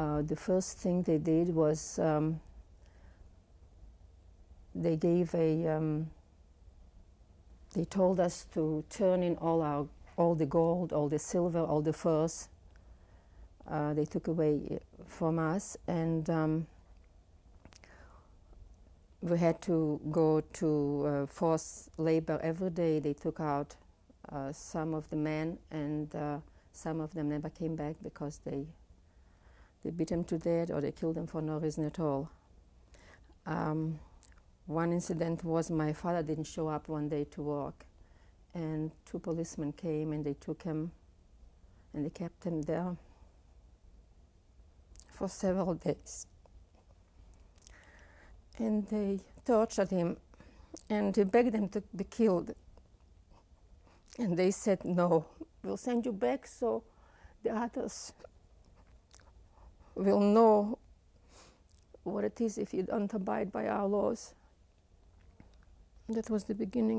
Uh, the first thing they did was um, they gave a um, they told us to turn in all our all the gold, all the silver, all the furs. Uh, they took away from us, and um, we had to go to uh, forced labor every day. They took out uh, some of the men, and uh, some of them never came back because they they beat them to death or they killed them for no reason at all. Um, one incident was my father didn't show up one day to work, and two policemen came and they took him and they kept him there for several days. And they tortured him and they begged him to be killed. And they said, No, we'll send you back so the others will know what it is if you don't abide by our laws. That was the beginning.